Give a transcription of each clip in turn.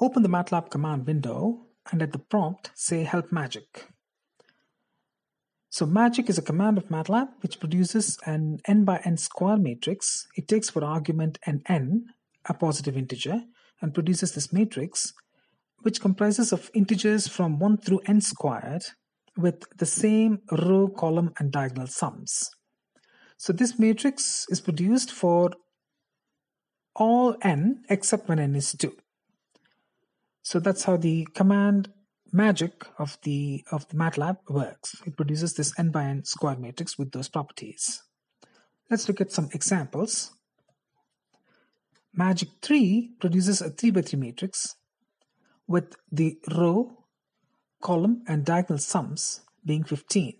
Open the MATLAB command window and at the prompt say help magic. So magic is a command of MATLAB which produces an n by n square matrix. It takes for argument an n, a positive integer, and produces this matrix which comprises of integers from 1 through n squared with the same row, column, and diagonal sums. So this matrix is produced for all n except when n is 2. So that's how the command magic of the of the MATLAB works. It produces this n by n square matrix with those properties. Let's look at some examples. Magic 3 produces a 3 by 3 matrix with the row, column and diagonal sums being 15.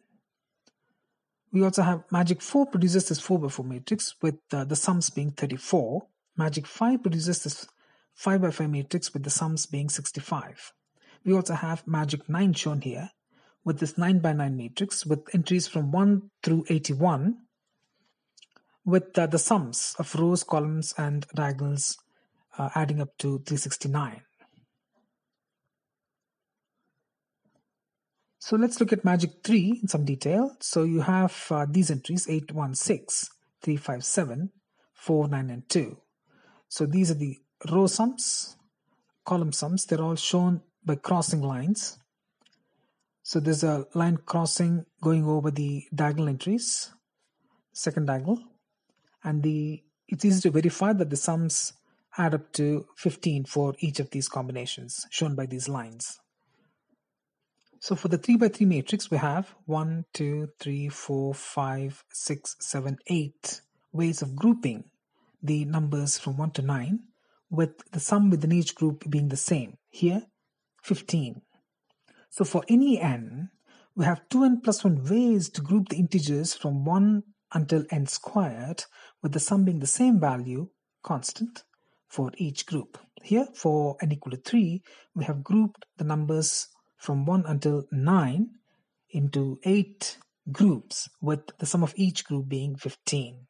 We also have Magic 4 produces this 4 by 4 matrix with uh, the sums being 34. Magic 5 produces this 5 by 5 matrix with the sums being 65. We also have Magic 9 shown here with this 9 by 9 matrix with entries from 1 through 81 with uh, the sums of rows, columns, and diagonals uh, adding up to 369. So let's look at Magic 3 in some detail. So you have uh, these entries 816, 357, 4, 9, and 2. So these are the row sums, column sums. They're all shown by crossing lines. So there's a line crossing going over the diagonal entries, second diagonal, and the it's easy to verify that the sums add up to 15 for each of these combinations shown by these lines. So for the 3 by 3 matrix, we have 1, 2, 3, 4, 5, 6, 7, 8 ways of grouping the numbers from 1 to 9 with the sum within each group being the same. Here, 15. So for any n, we have 2n plus 1 ways to group the integers from 1 until n squared with the sum being the same value, constant, for each group. Here, for n equal to 3, we have grouped the numbers from 1 until 9 into 8 groups with the sum of each group being 15.